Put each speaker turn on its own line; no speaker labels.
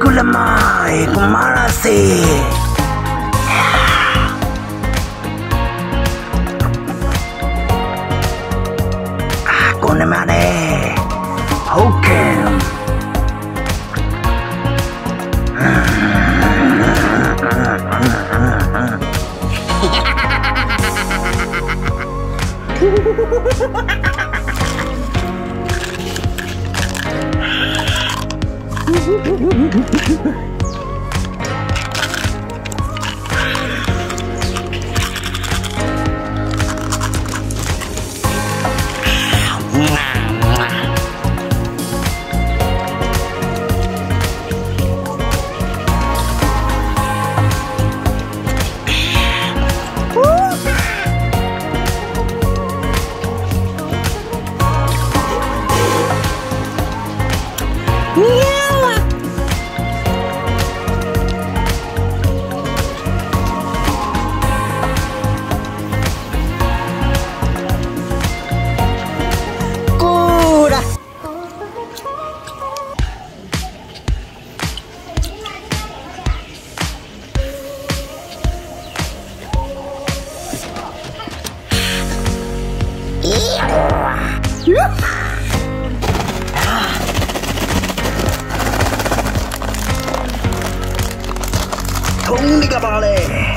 Kulamai Kumarasi Aku ah, namanya Hokem
Yeah!
啊。痛你个巴嘞